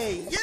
Yay!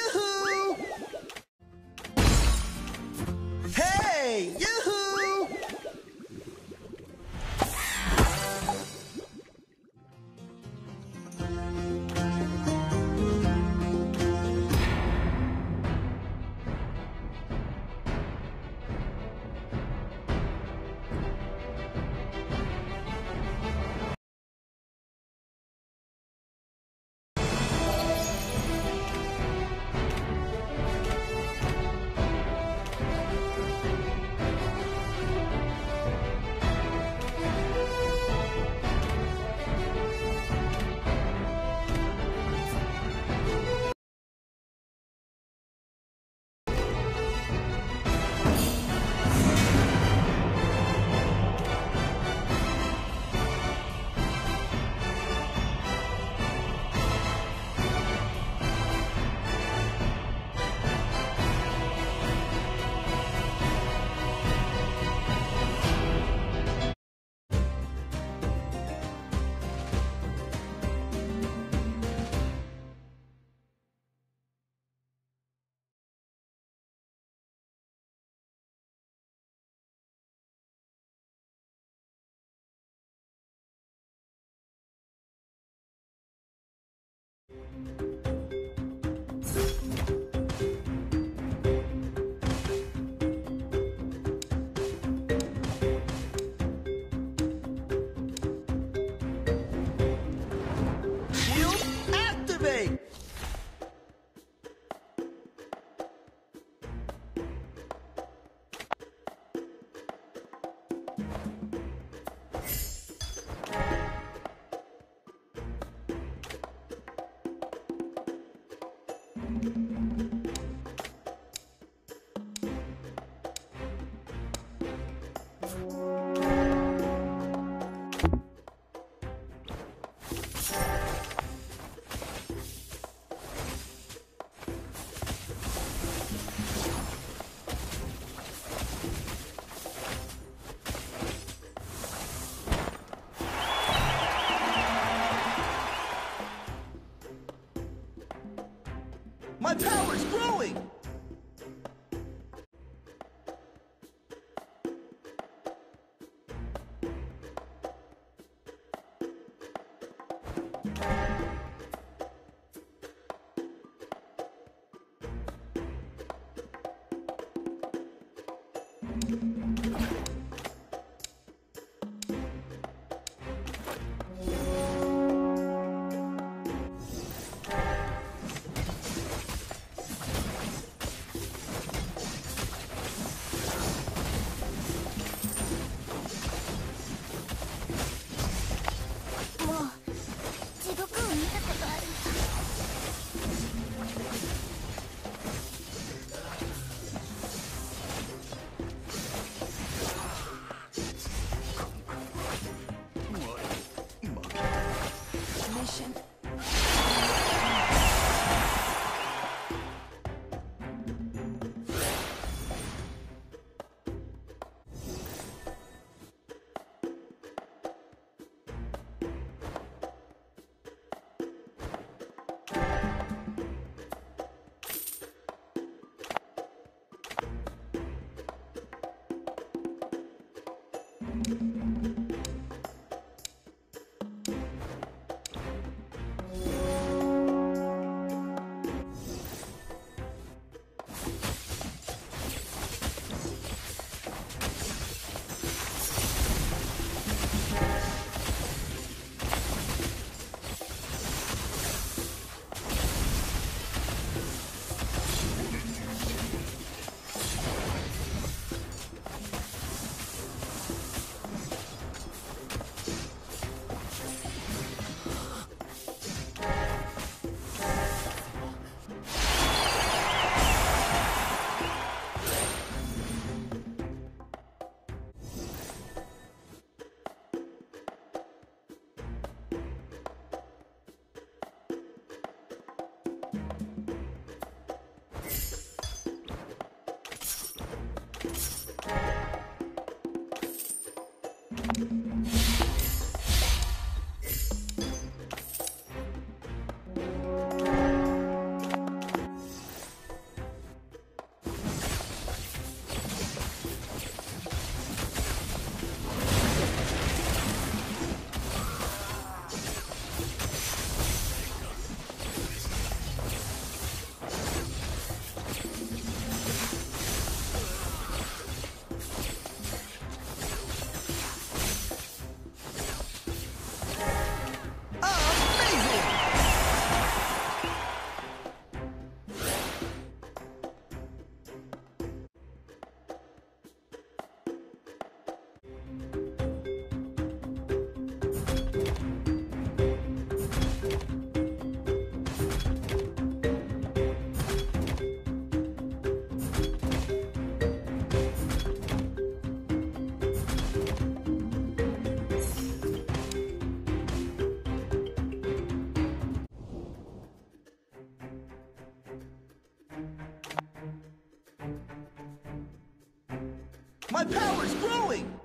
My power's growing!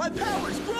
My power's growing!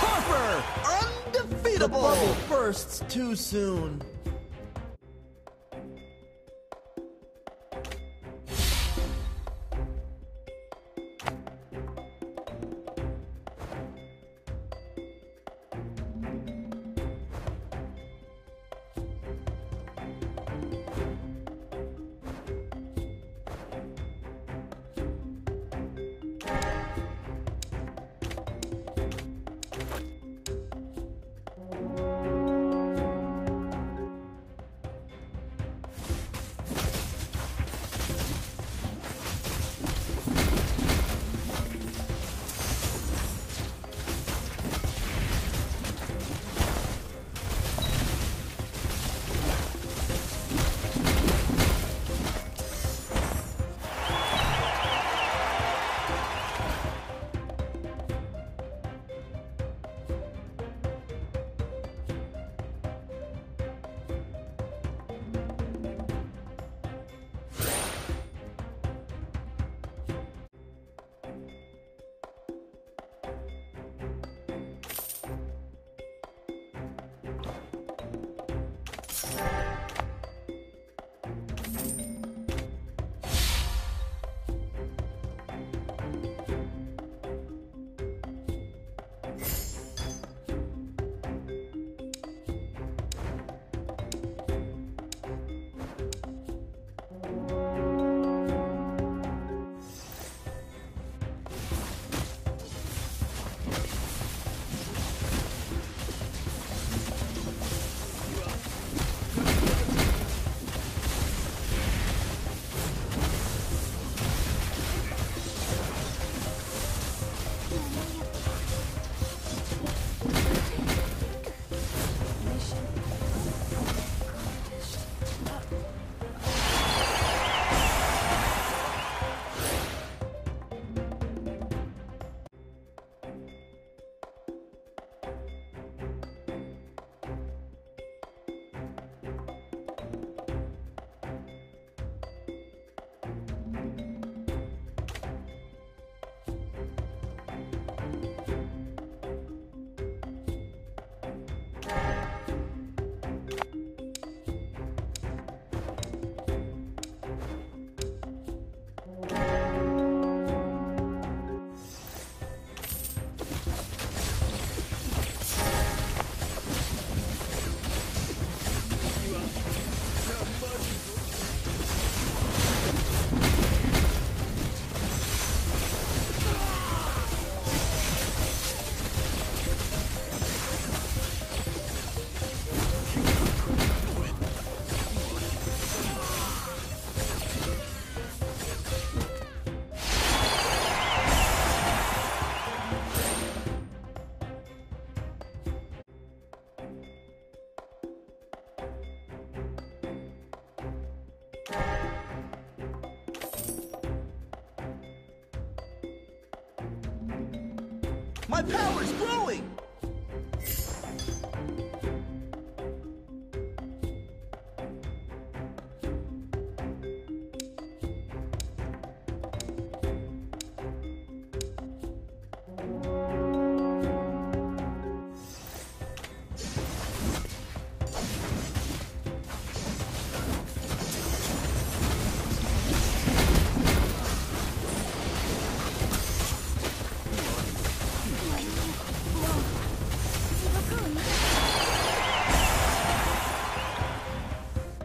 Harper! Undefeatable! The bubble bursts too soon.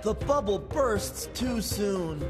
The bubble bursts too soon.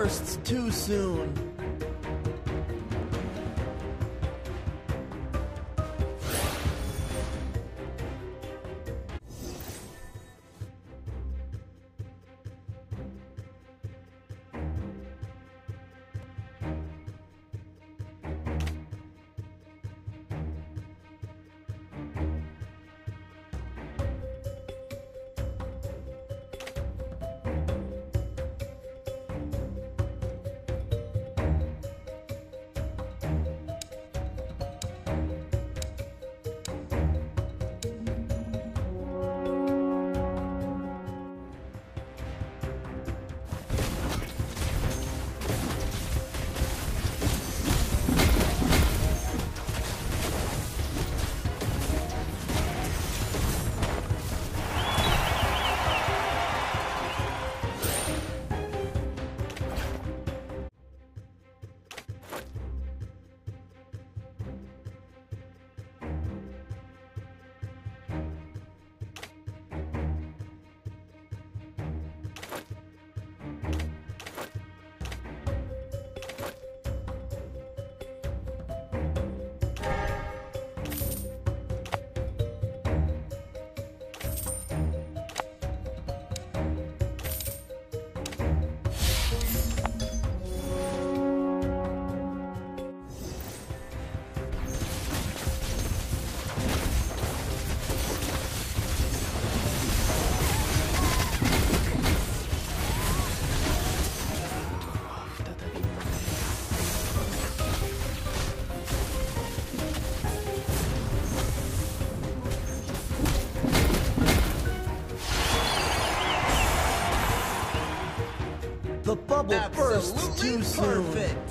Bursts too soon. Absolutely perfect.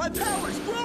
My power's growing!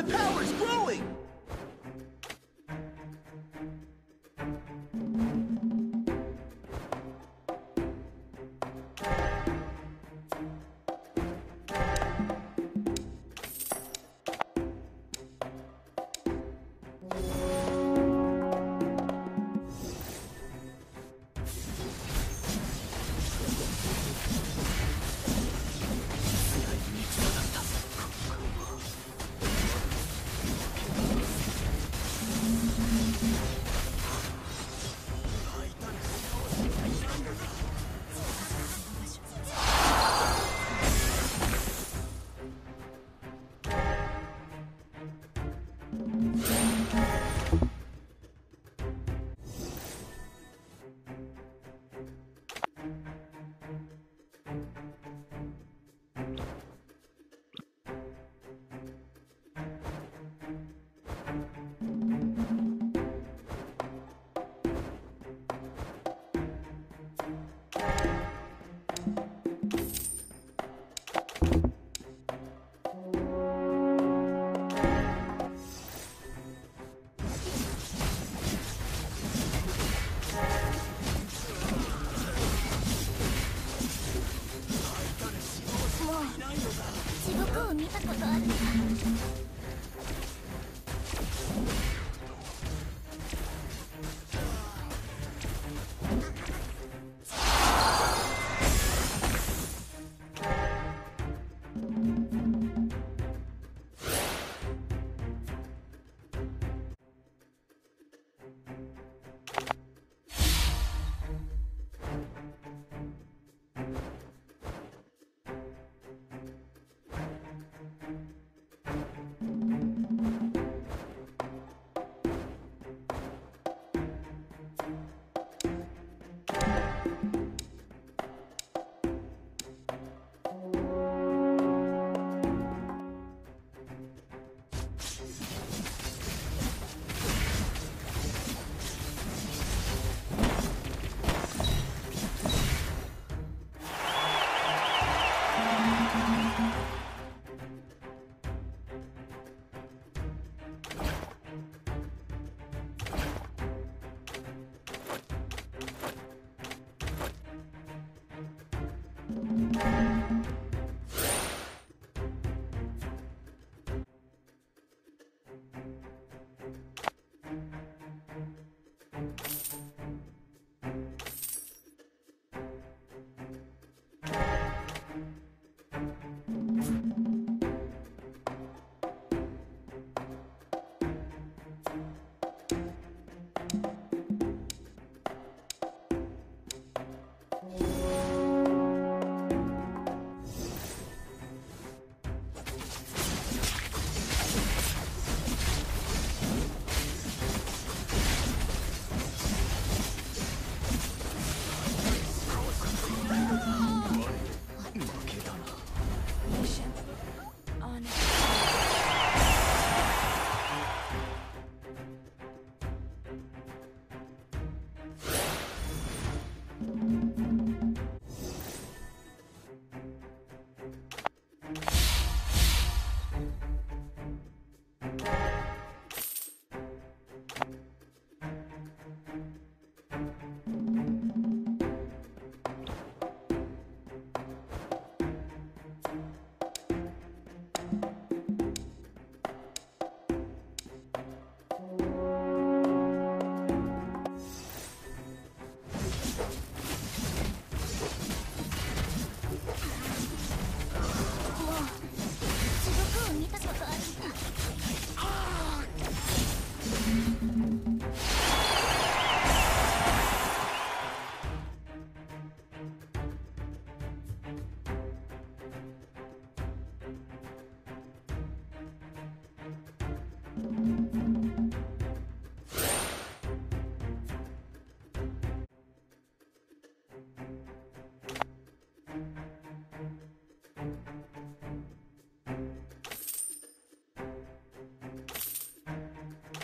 My power's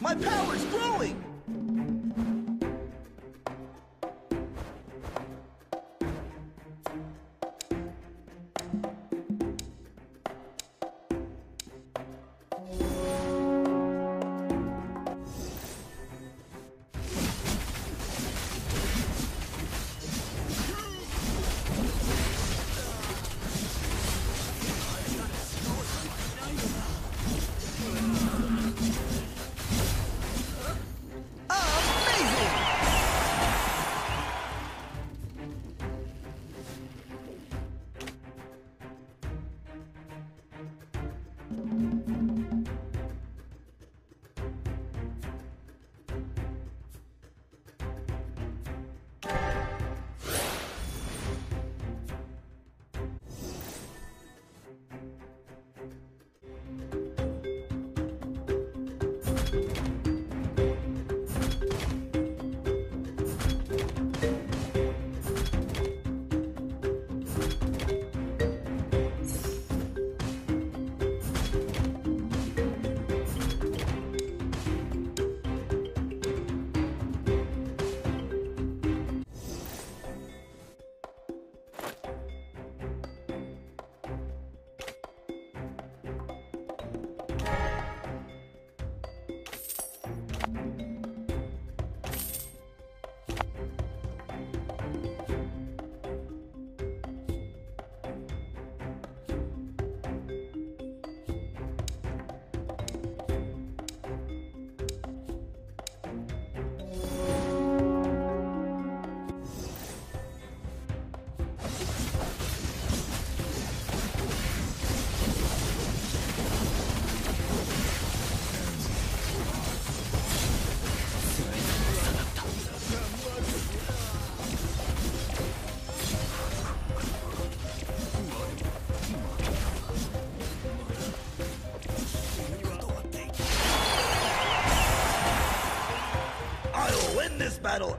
My power's growing! Battle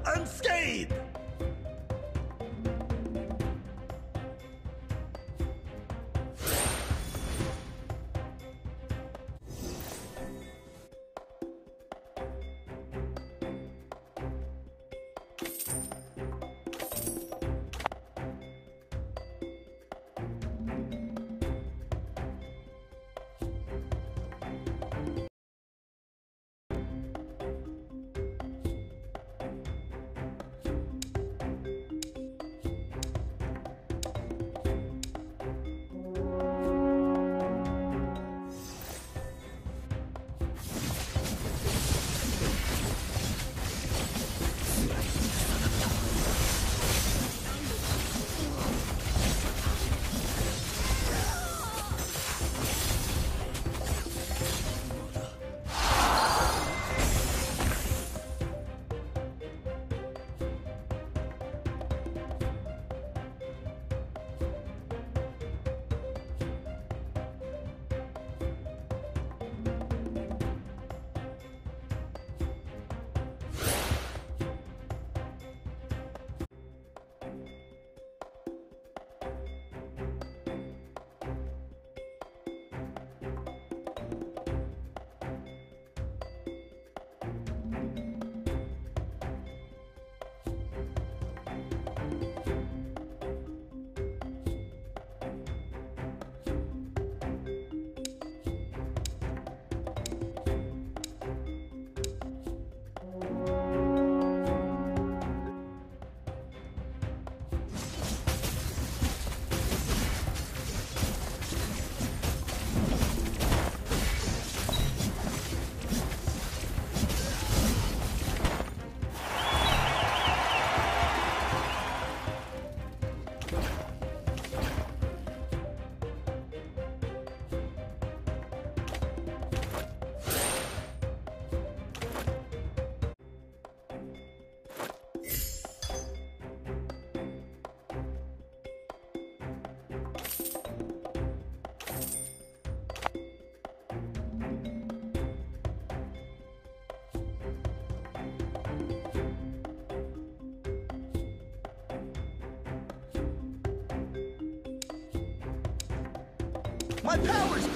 My power's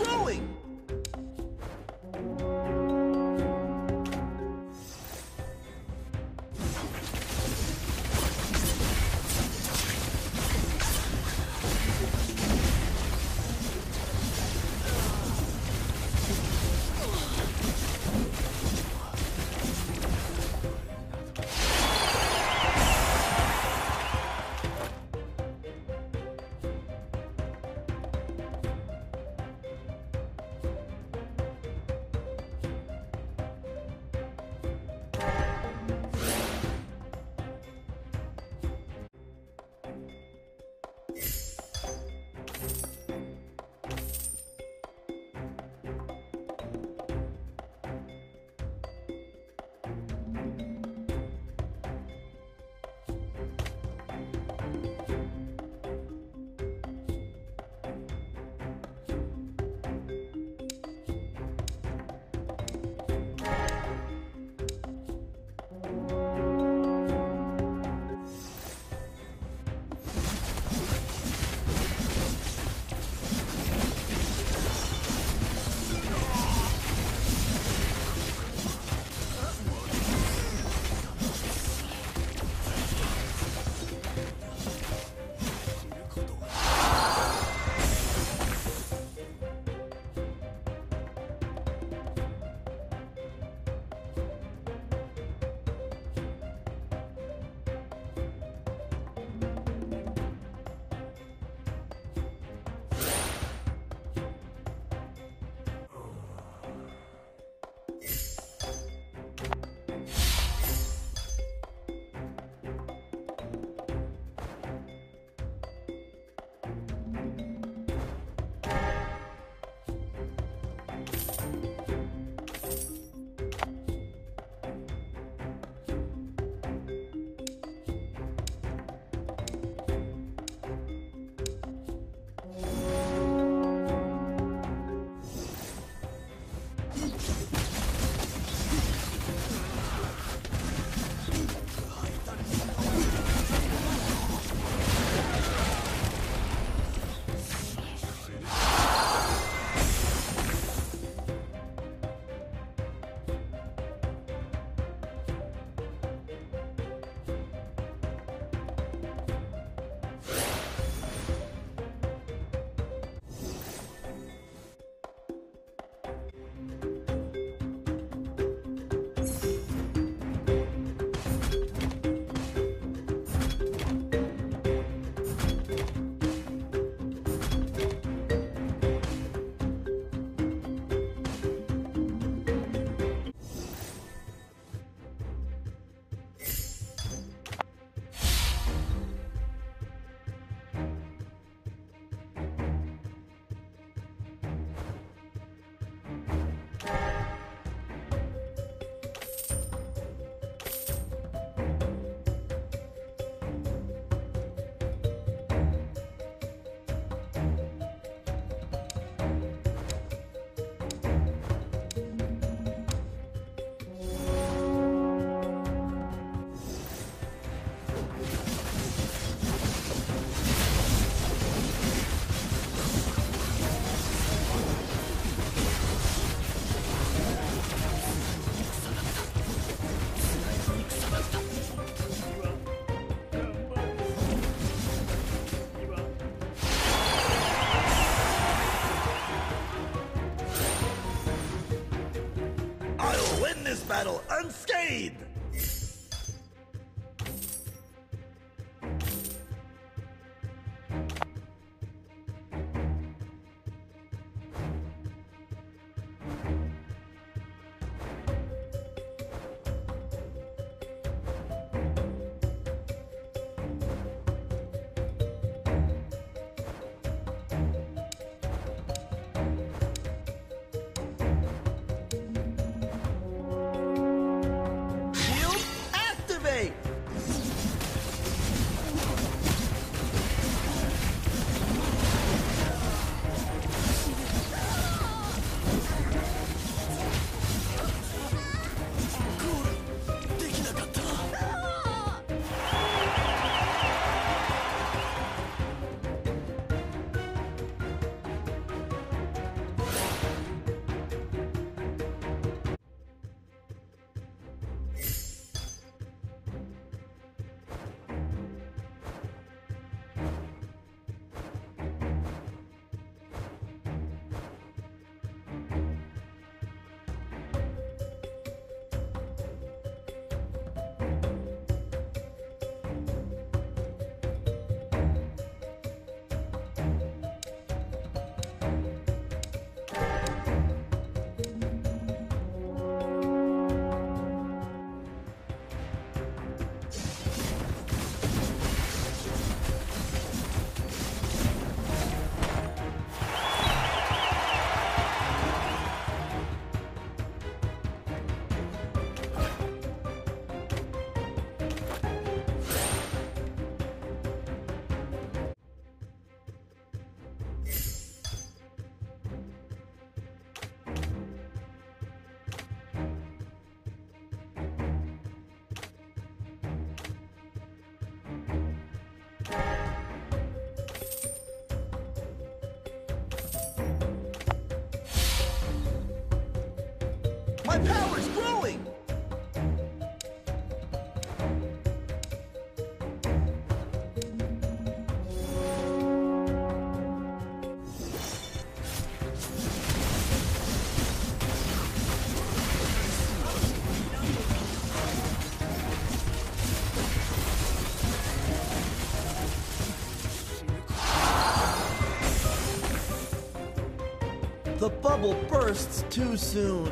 The bubble bursts too soon.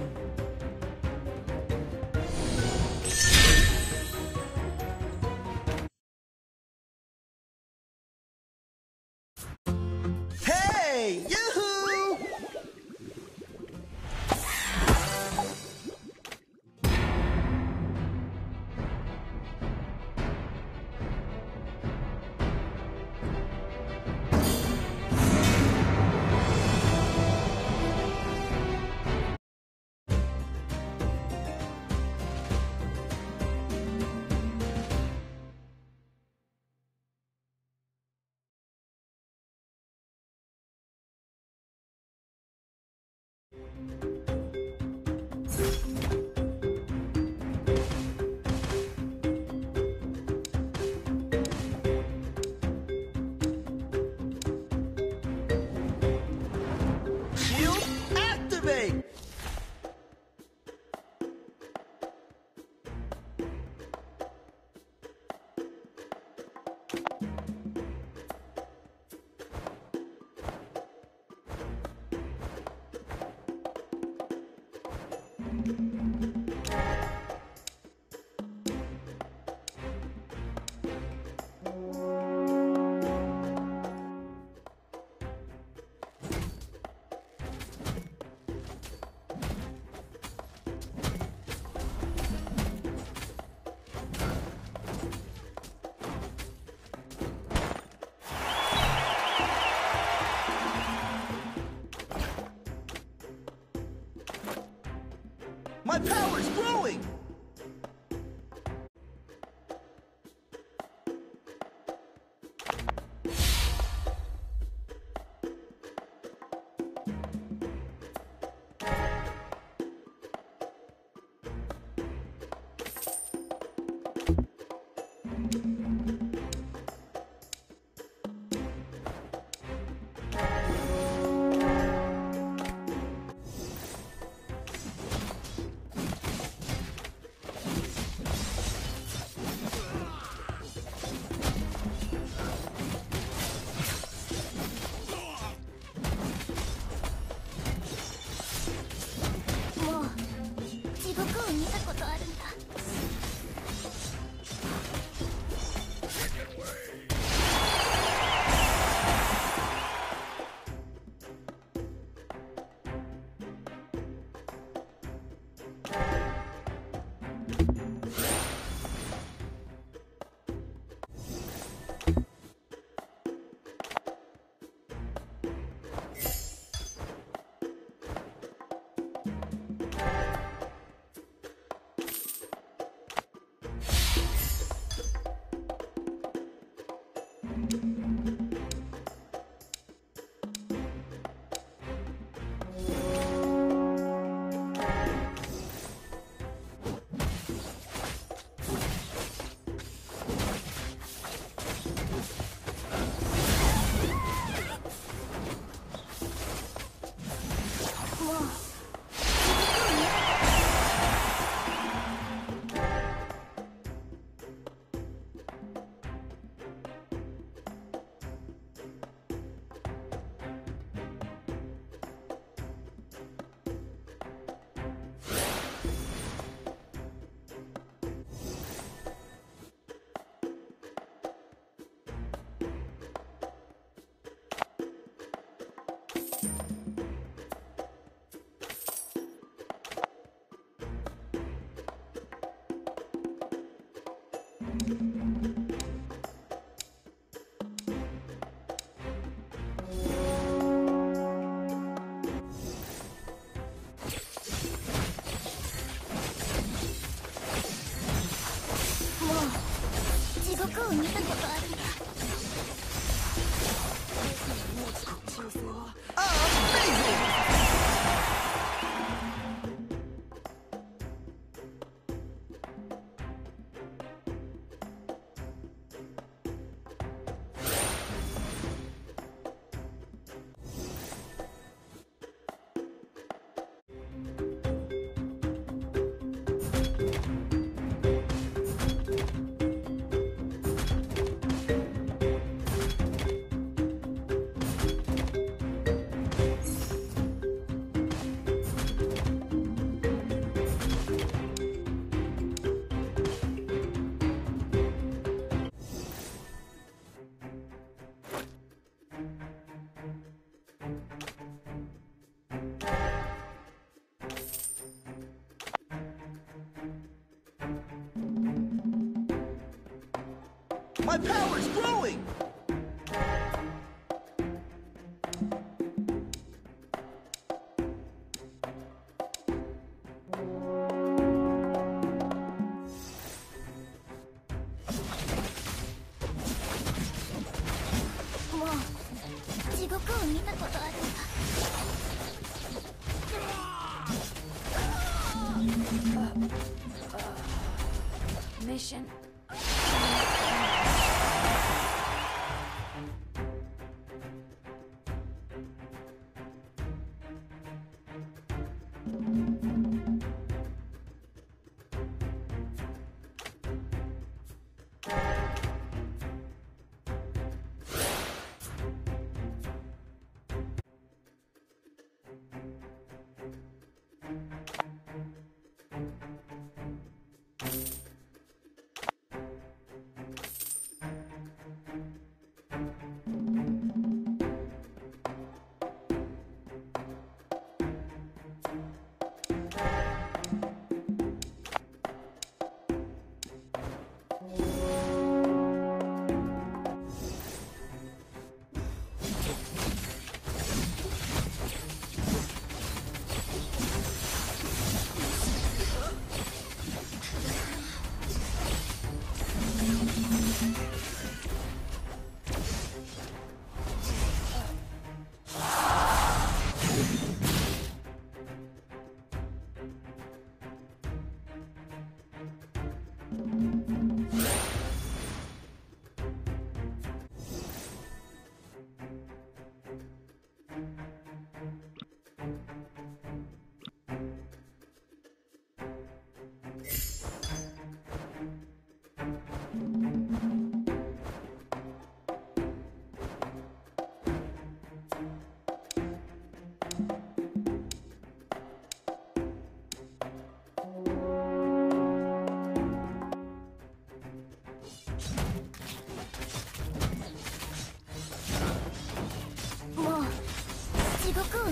My power's growing!「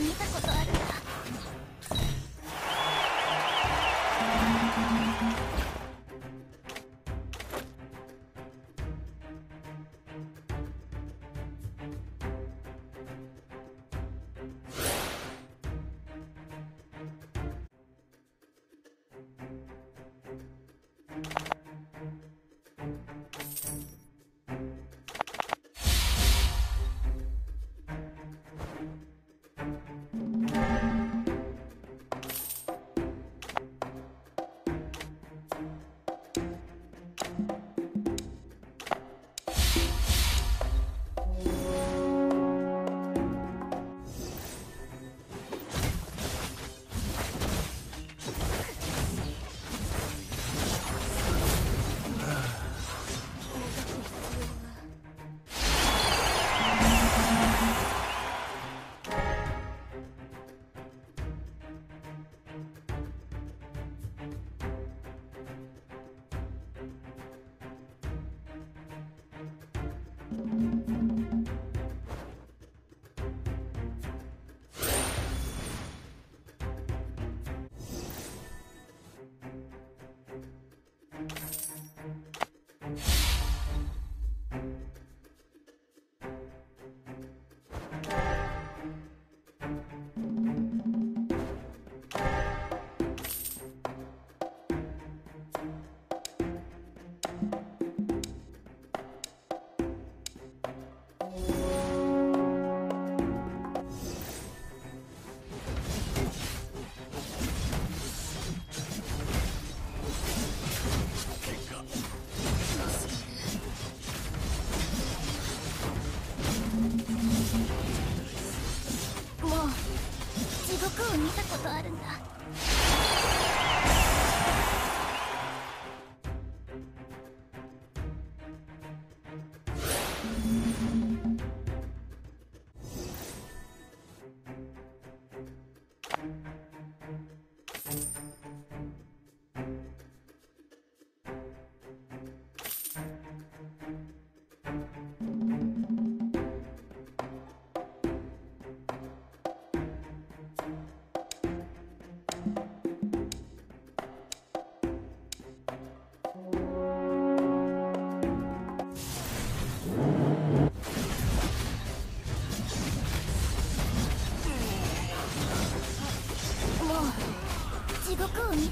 見たこと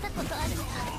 たことあるか。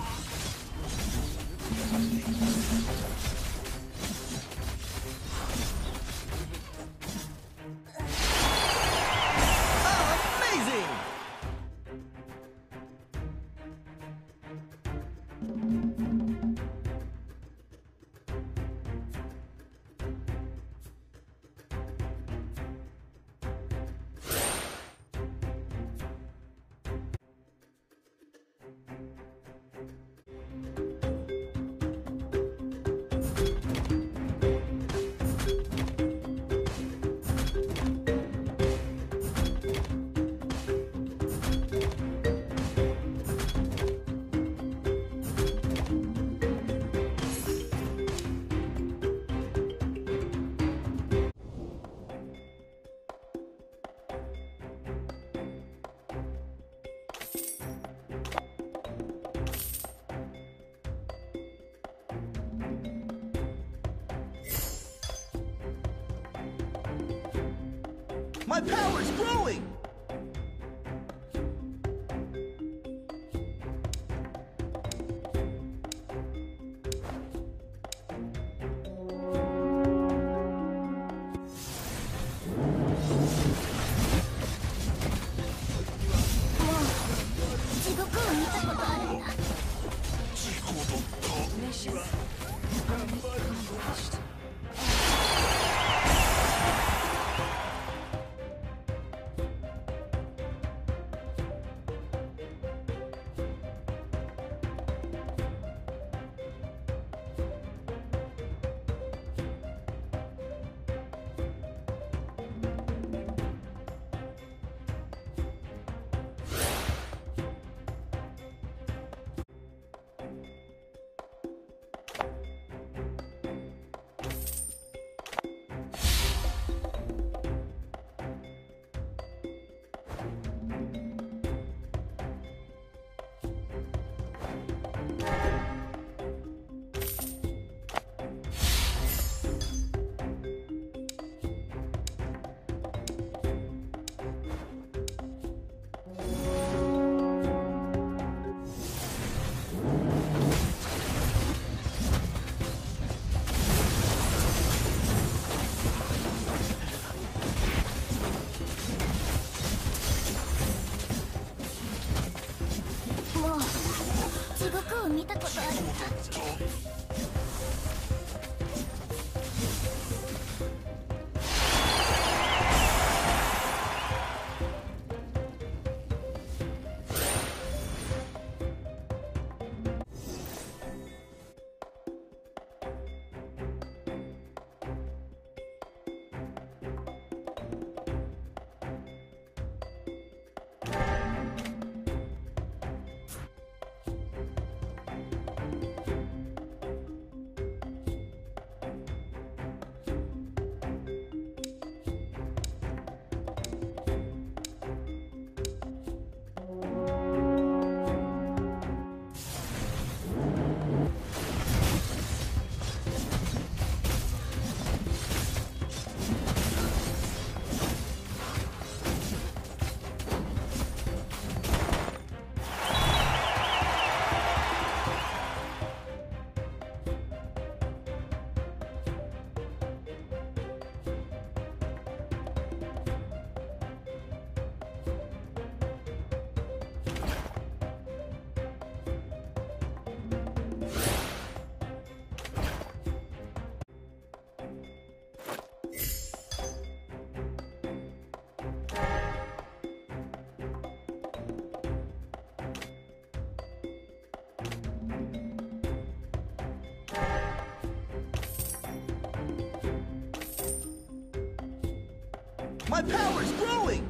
Power's growing!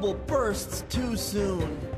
Bubble bursts too soon.